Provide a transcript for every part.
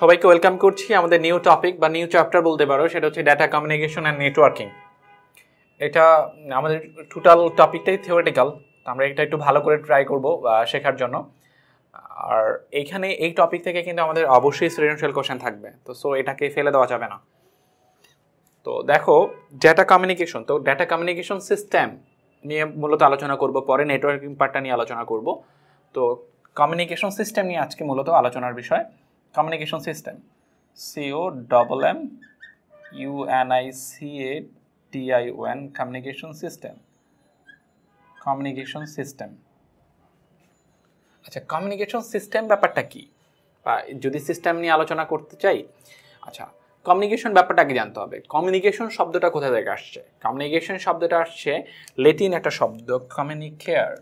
সবাইকে ওয়েলকাম করছি আমাদের নিউ টপিক বা নিউ চ্যাপ্টার বলতে পারো, সেটা হচ্ছে ডাটা কমিউনিকেশন অ্যান্ড নেটওয়ার্কিং এটা আমাদের টোটাল টপিকটাই থিওরিটিক্যাল আমরা এটা একটু ভালো করে ট্রাই করব শেখার জন্য। আর এইখানে এই টপিক থেকে কিন্তু আমাদের অবশ্যই সৃজনশীল কোশ্চেন থাকবে, তো সো এটাকে ফেলে দেওয়া যাবে না। তো দেখো ডেটা কমিউনিকেশন তো ডেটা কমিউনিকেশন সিস্টেম নিয়ে মূলত আলোচনা করব, পরে নেটওয়ার্কিং পার্টটা নিয়ে আলোচনা করব। তো কমিউনিকেশন সিস্টেম নিয়ে আজকে মূলত আলোচনার বিষয়। Communication system C O double M U N I C A T I O N communication system communication system আচ্ছা কমিউনিকেশন সিস্টেম ব্যাপারটা কি? বা যদি সিস্টেম নিয়ে আলোচনা করতে চাই আচ্ছা কমিউনিকেশন ব্যাপারটা কি জানতে হবে। কমিউনিকেশন শব্দটা কোথা থেকে আসছে? কমিউনিকেশন শব্দটা আসছে লেটিন একটা শব্দ কমিউনিকেয়ার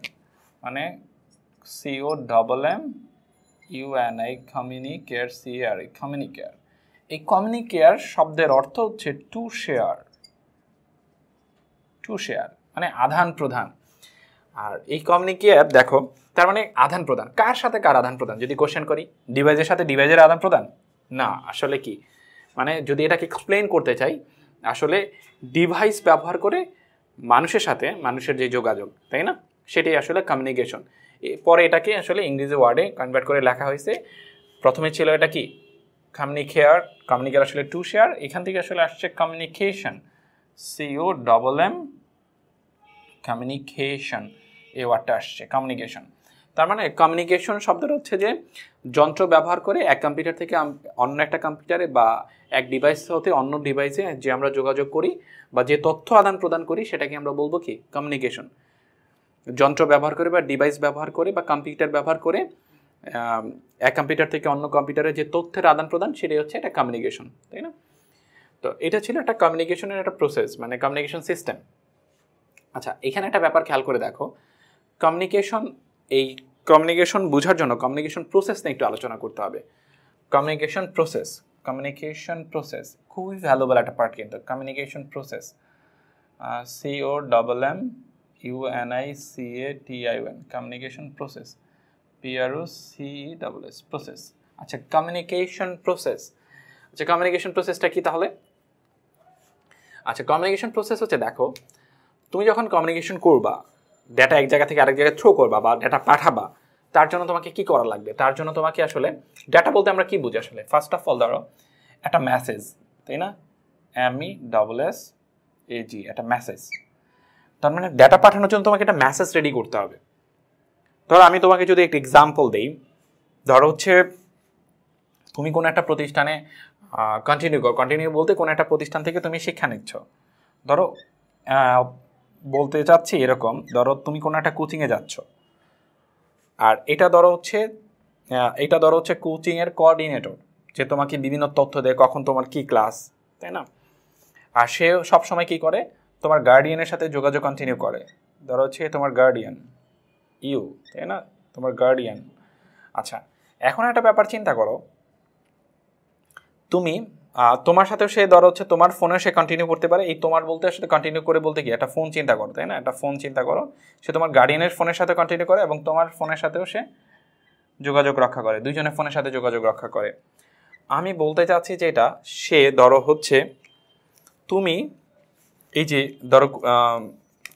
মানে C O double M U N I কমিউনিকেয়ার CR কমিউনিকেয়ার এই কমিউনিকেয়ার শব্দের অর্থ হচ্ছে টু শেয়ার টু শেয়ার মানে আদান প্রদান। আর এই কমিউনিকেয়ার দেখো, তার মানে আদান প্রদান। কার সাথে কার আদান প্রদান? যদি কোশ্চেন করি, ডিভাইসের সাথে ডিভাইসের আদান প্রদান? না, আসলে কি? মানে যদি এটাকে এক্সপ্লেন করতে চাই, আসলে ডিভাইস ব্যবহার করে মানুষের সাথে, মানুষের যে যোগাযোগ, তাই না? সেটাই আসলে কমিউনিকেশন পরে এটাকে আসলে ইংরেজি ওয়ার্ডে কনভার্ট করে লেখা হয়েছে। প্রথমে ছিল এটা কি? কমিউনিকেয়ার কমিউনিকেয়ার আসলে টু শেয়ার এখান থেকে আসলে আসছে communication C O double M communication এই ওয়ার্ডটা আসছে কমিউনিকেশন তার মানে কমিউনিকেশন শব্দটা হচ্ছে যে যন্ত্র ব্যবহার করে এক কম্পিউটার থেকে অন্য একটা কম্পিউটারে বা এক ডিভাইস হতে অন্য ডিভাইসে যে আমরা যোগাযোগ করি বা যে তথ্য আদান প্রদান করি সেটাকে আমরা বলব কি? কমিউনিকেশন যন্ত্র ব্যবহার করে বা ডিভাইস ব্যবহার করে বা কম্পিউটার ব্যবহার করে এক কম্পিউটার থেকে অন্য কম্পিউটারে যে তথ্যের আদান প্রদান সেটাই হচ্ছে একটা কমিউনিকেশন তাই না? তো এটা ছিল একটা কমিউনিকেশনের একটা প্রসেস মানে কমিউনিকেশন সিস্টেম আচ্ছা এখানে একটা ব্যাপার খেয়াল করে দেখো। কমিউনিকেশন এই কমিউনিকেশন বোঝার জন্য কমিউনিকেশন প্রসেস নিয়ে একটু আলোচনা করতে হবে। কমিউনিকেশন প্রসেস কমিউনিকেশন প্রসেস খুবই ভ্যালুয়েবল একটা পার্ট কিন্তু communication process C O double M U N I C A T I O N communication process P R O C double S process আচ্ছা communication process আচ্ছা কমিউনিকেশন প্রসেসটা কি তাহলে? আচ্ছা কমিউনিকেশন প্রসেস হচ্ছে, দেখো, তুমি যখন কমিউনিকেশন করবা ডেটা এক জায়গা থেকে আরেক জায়গায় থ্রো করবা বা ডেটা পাঠাবা, তার জন্য তোমাকে কি করা লাগবে? তার জন্য তোমাকে আসলে ডেটা বলতে আমরা কি বুঝি আসলে? ফার্স্ট অফ অল ধরো, একটা মেসেজ তাই না? M E double S A G একটা মেসেজ তার মানে ডেটা পাঠানোর জন্য তোমাকে একটা মেসেজ রেডি করতে হবে। ধরো আমি তোমাকে যদি একটা এক্সাম্পল দিই, ধরো হচ্ছে তুমি কোনো একটা প্রতিষ্ঠানে কন্টিনিউ করো। কন্টিনিউ বলতে কোনো একটা প্রতিষ্ঠান থেকে তুমি শিক্ষা নিচ্ছ। ধরো বলতে চাচ্ছি এরকম, ধরো তুমি কোনো একটা কোচিংয়ে যাচ্ছ। আর এটা ধরো হচ্ছে এটা ধরো হচ্ছে কোচিংয়ের কোঅর্ডিনেটর যে তোমাকে বিভিন্ন তথ্য দেয়, কখন তোমার কি ক্লাস তাই না? আর সে সবসময় কি করে? তোমার গার্ডিয়ানের সাথে যোগাযোগ কন্টিনিউ করে। ধরো হচ্ছে তোমার গার্ডিয়ান ইউ তাই না? তোমার গার্ডিয়ান আচ্ছা এখন একটা ব্যাপার চিন্তা করো। তুমি তোমার সাথেও সে ধরো হচ্ছে তোমার ফোনে সে কন্টিনিউ করতে পারে। এই তোমার বলতে আসলে কন্টিনিউ করে বলতে কি, একটা ফোন চিন্তা করো, তাই না? একটা ফোন চিন্তা করো। সে তোমার গার্ডিয়ানের ফোনের সাথে কন্টিনিউ করে এবং তোমার ফোনের সাথেও সে যোগাযোগ রক্ষা করে। দুইজনের ফোনের সাথে যোগাযোগ রক্ষা করে। আমি বলতে চাচ্ছি যে এটা, সে ধরো হচ্ছে তুমি এই যে ধরো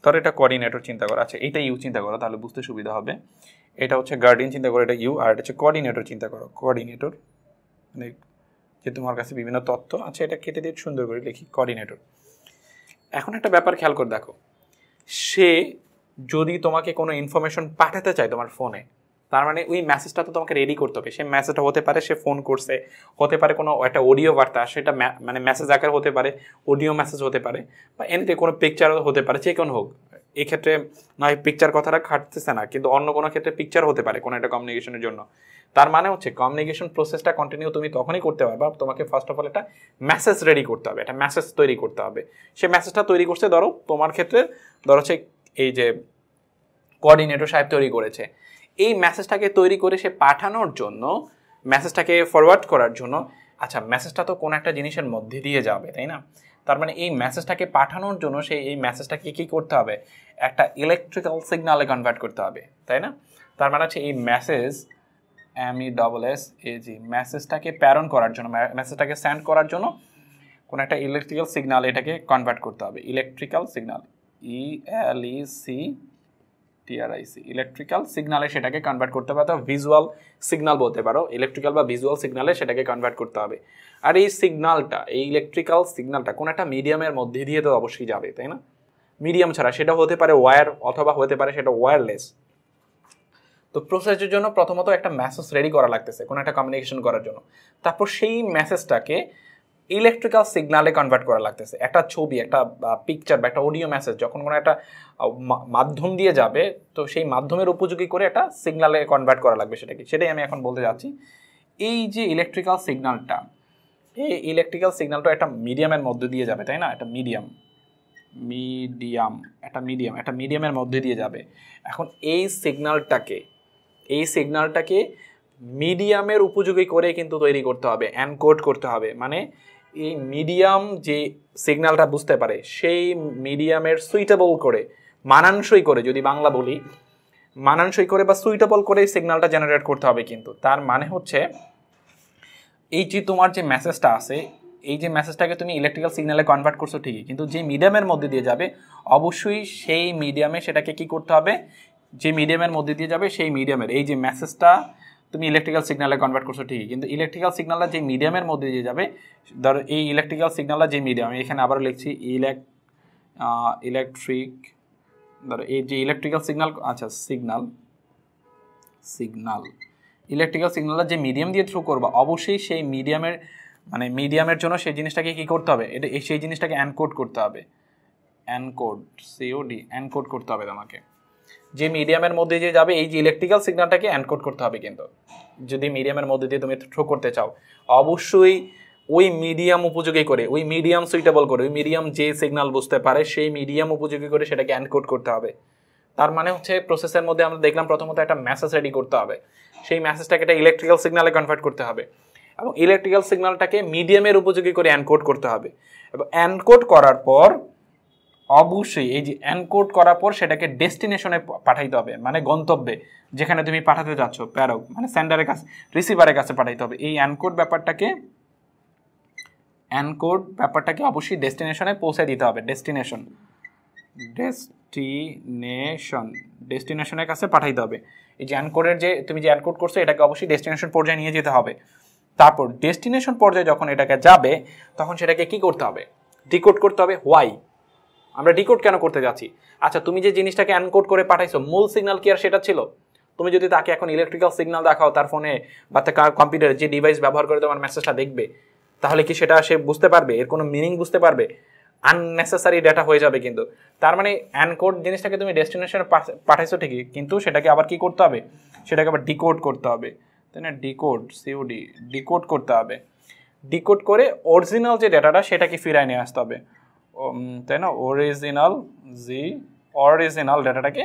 ধরো এটা কোঅর্ডিনেটর চিন্তা করো আচ্ছা এটা ইউ চিন্তা করো, তাহলে বুঝতে সুবিধা হবে। এটা হচ্ছে গার্ডিয়ান চিন্তা করো, এটা ইউ আর এটা হচ্ছে কোঅর্ডিনেটর চিন্তা করো। কোঅর্ডিনেটর মানে যে তোমার কাছে বিভিন্ন তথ্য আচ্ছা এটা কেটে দিয়ে সুন্দর করে লিখি কোঅর্ডিনেটর এখন একটা ব্যাপার খেয়াল করে দেখো, সে যদি তোমাকে কোনো ইনফরমেশন পাঠাতে চায় তোমার ফোনে তার মানে ওই মেসেজটা তো তোমাকে রেডি করতে হবে। সে মেসেজটা হতে পারে, সে ফোন করছে, হতে পারে কোনো একটা অডিও বার্তা, সেটা মানে মেসেজ আকার হতে পারে অডিও মেসেজ হতে পারে, বা এনিতে কোনো পিকচারও হতে পারে যে কোনো হোক। এই ক্ষেত্রে নয় পিকচার কথাটা খাটতেছে না, কিন্তু অন্য কোনো ক্ষেত্রে পিকচার হতে পারে কোনো একটা কমিউনিকেশনের জন্য। তার মানে হচ্ছে কমিউনিকেশন প্রসেসটা কন্টিনিউ তুমি তখনই করতে পারবা, তোমাকে ফার্স্ট অফ অল একটা মেসেজ রেডি করতে হবে, একটা মেসেজ তৈরি করতে হবে। সে মেসেজটা তৈরি করছে, ধরো, তোমার ক্ষেত্রে, ধরো হচ্ছে এই যে কোঅর্ডিনেটর সাহেব তৈরি করেছে। এই মেসেজটাকে তৈরি করে সে পাঠানোর জন্য মেসেজটাকে ফরওয়ার্ড করার জন্য আচ্ছা মেসেজটা তো কোনো একটা জিনিসের মধ্যে দিয়ে যাবে, তাই না? তার মানে এই মেসেজটাকে পাঠানোর জন্য সেই এই মেসেজটাকে কী করতে হবে? একটা ইলেকট্রিক্যাল সিগনালে কনভার্ট করতে হবে, তাই না? তার মানে হচ্ছে এই message M E double S A G মেসেজটাকে প্যারন করার জন্য মেসেজটাকে সেন্ড করার জন্য কোনো একটা ইলেকট্রিক্যাল সিগনাল এটাকে কনভার্ট করতে হবে electrical signal E L E C T R I C electrical সিগনালে সেটাকে কনভার্ট করতে হবে অথবা ভিজুয়াল সিগনাল বলতে পারো। ইলেকট্রিক্যাল বা ভিজুয়াল সিগনালে সেটাকে কনভার্ট করতে হবে। আর এই সিগনালটা এই ইলেকট্রিক্যাল সিগনালটা কোনো একটা মিডিয়ামের মধ্যে দিয়ে তো অবশ্যই যাবে, তাই না? মিডিয়াম ছাড়া সেটা হতে পারে ওয়্যার অথবা হতে পারে সেটা ওয়্যারলেস তো প্রসেসের জন্য প্রথমত একটা মেসেজ রেডি করা লাগতেছে, কোনো একটা কমিউনিকেশন করার জন্য। তারপর সেই মেসেজটাকে ইলেকট্রিক্যাল সিগনালে কনভার্ট করা লাগতেছে। একটা ছবি, একটা পিকচার বা একটা অডিও মেসেজ যখন কোনো একটা মাধ্যম দিয়ে যাবে, তো সেই মাধ্যমের উপযোগী করে একটা সিগনালে কনভার্ট করা লাগবে সেটাকে। সেটাই আমি এখন বলতে যাচ্ছি। এই যে ইলেকট্রিক্যাল সিগনালটা এই ইলেকট্রিক্যাল সিগনালটা একটা মিডিয়ামের মধ্যে দিয়ে যাবে, তাই না? একটা মিডিয়াম মিডিয়াম একটা মিডিয়াম একটা মিডিয়ামের মধ্যে দিয়ে যাবে। এখন এই সিগনালটাকে এই সিগনালটাকে মিডিয়ামের উপযোগী করে কিন্তু তৈরি করতে হবে অ্যানকোড করতে হবে। মানে এই মিডিয়াম যে সিগন্যালটা বুঝতে পারে, সেই মিডিয়ামের সুইটেবল করে, মানানসই করে, যদি বাংলা বলি, মানানসই করে বা সুইটেবল করে সিগন্যালটা জেনারেট করতে হবে কিন্তু। তার মানে হচ্ছে, এই যে তোমার যে মেসেজটা আছে, এই যে মেসেজটাকে তুমি ইলেকট্রিক্যাল সিগন্যালে কনভার্ট করছ ঠিকই, কিন্তু যে মিডিয়ামের মধ্যে দিয়ে যাবে, অবশ্যই সেই মিডিয়ামে সেটাকে কি করতে হবে? যে মিডিয়ামের মধ্যে দিয়ে যাবে, সেই মিডিয়ামের এই যে মেসেজটা তুমি ইলেকট্রিক্যাল সিগনালে কনভার্ট করছ ঠিকই, কিন্তু ইলেকট্রিক্যাল সিগনালটা যে মিডিয়ামের মধ্যে দিয়ে যাবে, ধরো এই ইলেকট্রিক্যাল সিগনালটা যে মিডিয়াম এখানে আবারও লিখছি ইলেক ইলেকট্রিক ধরো এই যে ইলেকট্রিক্যাল সিগনাল আচ্ছা সিগনাল সিগনাল ইলেকট্রিক্যাল সিগনালটা যে মিডিয়াম দিয়ে থ্রু করব, অবশ্যই সেই মিডিয়ামের মানে মিডিয়ামের জন্য সেই জিনিসটাকে কী করতে হবে, এটা, সেই জিনিসটাকে অ্যানকোড করতে হবে অ্যানকোড সিওডি অ্যানকোড করতে হবে তোমাকে। যে মিডিয়ামের মধ্যে যে যাবে, এই যে ইলেকট্রিক্যাল সিগন্যালটাকে এনকোড করতে হবে কিন্তু। যদি মিডিয়ামের মধ্যে দিয়ে তুমি থ্রো করতে চাও, অবশ্যই ওই মিডিয়াম উপযোগী করে, ওই মিডিয়াম সুইটেবল করে, ওই মিডিয়াম যে সিগন্যাল বুঝতে পারে, সেই মিডিয়াম উপযোগী করে সেটাকে এনকোড করতে হবে। তার মানে হচ্ছে প্রসেসের মধ্যে আমরা দেখলাম প্রথমত একটা মেসেজ রেডি করতে হবে। সেই মেসেজটাকে একটা ইলেকট্রিক্যাল সিগনালে কনভার্ট করতে হবে। এবং ইলেকট্রিক্যাল সিগন্যালটাকে মিডিয়ামের উপযোগী করে এনকোড করতে হবে। এবং এনকোড করার পর অবশ্যই এই যে এনকোড করার পর সেটাকে ডেস্টিনেশনে পাঠাইতে হবে মানে গন্তব্যে, যেখানে তুমি পাঠাতে যাচ্ছ প্যারক মানে সেন্ডারের কাছে রিসিভারের কাছে পাঠাইতে হবে। এই এনকোড ব্যাপারটাকে এনকোড ব্যাপারটাকে অবশ্যই ডেস্টিনেশনে পৌঁছে দিতে হবে ডেস্টিনেশন ডেস্টিনেশন ডেস্টিনেশনের কাছে পাঠাইতে হবে। এই যে এনকোডের যে, তুমি যে এনকোড করছ, এটাকে অবশ্যই ডেস্টিনেশন পর্যায়ে নিয়ে যেতে হবে। তারপর ডেস্টিনেশন পর্যায়ে যখন এটাকে যাবে, তখন সেটাকে কি করতে হবে? ডিকোড করতে হবে। হোয়াই আমরা ডিকোড কেন করতে যাচ্ছি? আচ্ছা তুমি যে জিনিসটাকে অ্যানকোড করে পাঠাইছো, মূল সিগনাল কি আর সেটা ছিল? তুমি যদি তাকে এখন ইলেকট্রিক্যাল সিগনাল দেখাও তার ফোনে বা তার কম্পিউটারে যে ডিভাইস ব্যবহার করে তোমার মেসেজটা দেখবে, তাহলে কি সেটা সে বুঝতে পারবে? এর কোনো মিনিং বুঝতে পারবে? আননেসেসারি ডেটা হয়ে যাবে কিন্তু। তার মানে অ্যানকোড জিনিসটাকে তুমি ডেস্টিনেশনে পাঠাইছো ঠিকই, কিন্তু সেটাকে আবার কি করতে হবে? সেটাকে আবার ডিকোড করতে হবে। তাই না? ডিকোড সিওডি ডিকোড করতে হবে। ডিকোড করে অরিজিনাল যে ডেটাটা সেটাকে ফিরায় নিয়ে আসতে হবে। তাই না? অরিজিনাল জি অরিজিনাল ডেটাটাকে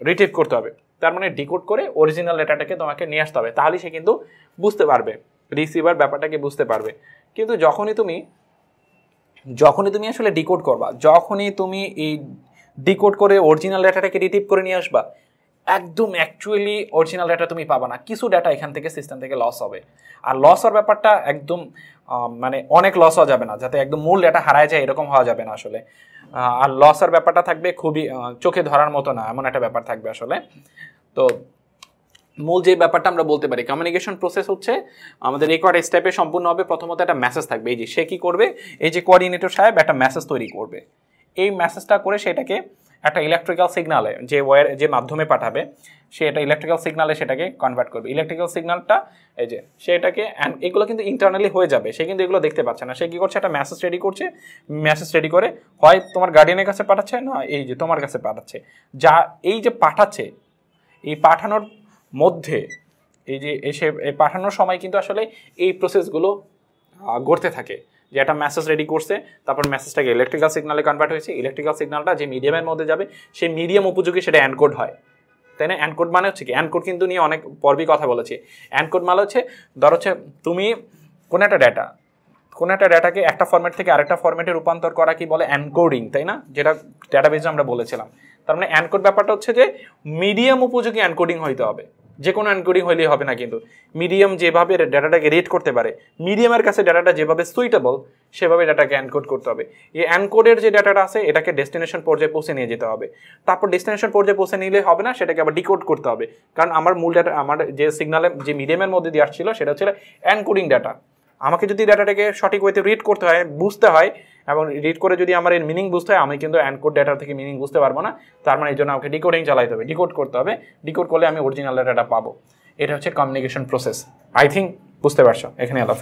রিটিভ করতে হবে। তার মানে ডিকোড করে অরিজিনাল ডেটাটাকে তোমাকে নিয়ে আসতে হবে। তাহলেই সে কিন্তু বুঝতে পারবে রিসিভার ব্যাপারটাকে বুঝতে পারবে। কিন্তু যখনই তুমি যখনই তুমি আসলে ডিকোড করবা, যখনই তুমি এই ডিকোড করে অরিজিনাল ডেটাটাকে রিটিভ করে নিয়ে আসবা একদম অ্যাকচুয়ালি অরিজিনাল ডেটা তুমি পাবা না। কিছু ডেটা এখান থেকে সিস্টেম থেকে লস হবে। আর লস হওয়ার ব্যাপারটা একদম মানে অনেক লস হওয়া যাবে না, যাতে একদম মূল ডেটা হারায় যায় এরকম হওয়া যাবে না আসলে। আর লসের ব্যাপারটা থাকবে খুবই চোখে ধরার মতো না, এমন একটা ব্যাপার থাকবে আসলে। তো মূল যে ব্যাপারটা আমরা বলতে পারি কমিউনিকেশন প্রসেস হচ্ছে আমাদের এই কটা স্টেপে সম্পূর্ণ হবে। প্রথমত একটা মেসেজ থাকবে, এই যে সে কী করবে? এই যে কোঅর্ডিনেটর সাহেব একটা মেসেজ তৈরি করবে। এই মেসেজটা করে সেটাকে একটা ইলেকট্রিক্যাল সিগনালে যে ওয়ার যে মাধ্যমে পাঠাবে, সে এটা ইলেকট্রিক্যাল সিগনালে সেটাকে কনভার্ট করবে। ইলেকট্রিক্যাল সিগনালটা এই যে, সে সেটাকে এগুলো কিন্তু ইন্টারনালি হয়ে যাবে, সে কিন্তু এগুলো দেখতে পাচ্ছে না। সে কী করছে, একটা মেসেজ রেডি করছে মেসেজ রেডি করে, হয় তোমার গার্ডিয়ানের কাছে পাঠাচ্ছে, না এই যে তোমার কাছে পাঠাচ্ছে। যা, এই যে পাঠাচ্ছে, এই পাঠানোর মধ্যে, এই যে এসে পাঠানোর সময় কিন্তু আসলে এই প্রসেসগুলো গড়তে থাকে। যে একটা মেসেজ রেডি করছে, তারপর মেসেজটাকে ইলেকট্রিক্যাল সিগনালে কনভার্ট হয়েছে। ইলেকট্রিক্যাল সিগনালটা যে মিডিয়ামের মধ্যে যাবে সেই মিডিয়াম উপযোগী সেটা অ্যানকোড হয়। তাই না? অ্যানকোড মানে হচ্ছে কি? অ্যানকোড কিন্তু নিয়ে অনেক পর্বই কথা বলেছি। অ্যানকোড মানে হচ্ছে, ধর হচ্ছে তুমি কোনো একটা ডেটা কোনো একটা ডেটাকে একটা ফর্মেট থেকে আরেকটা ফর্মেটে রূপান্তর করা কি বলে? অ্যানকোডিং তাই না? যেটা ডেটাবেজে আমরা বলেছিলাম। তার মানে অ্যানকোড ব্যাপারটা হচ্ছে যে মিডিয়াম উপযোগী অ্যানকোডিং হইতে হবে। যে কোনো অ্যানকোডিং হইলেই হবে না কিন্তু। মিডিয়াম যেভাবে ডাটাটাকে রেড করতে পারে মিডিয়ামের কাছে ডাটাটা যেভাবে সুইটেবল সেভাবে ডাটাকে অ্যানকোড করতে হবে। এই অ্যানকোডের যে ডাটাটা আছে, এটাকে ডেস্টিনেশন পর্যায়ে পৌঁছে নিয়ে যেতে হবে। তারপর ডেস্টিনেশন পর্যায়ে পৌঁছে নিলে হবে না, সেটাকে আবার ডিকোড করতে হবে। কারণ আমার মূল ডাটা আমার যে সিগনালে যে মিডিয়ামের মধ্যে দিয়ে আসছিল, সেটা হচ্ছে অ্যানকোডিং ডাটা আমাকে যদি ডাটাটাকে সঠিক ওয়েতে রিড করতে হয়, বুঝতে হয় এবং রিড করে যদি আমার এর মিনিং বুঝতে হয়, আমি কিন্তু অ্যানকোড ডেটার থেকে মিনিং বুঝতে পারব না। তার মানে এই জন্য আমাকে ডিকোডিং চালাইতে হবে ডিকোড করতে হবে। ডিকোড করলে আমি অরিজিনাল ডেটাটা পাবো। এটা হচ্ছে কমিউনিকেশন প্রসেস আই থিঙ্ক বুঝতে পারছ। এখানে আল্লাহ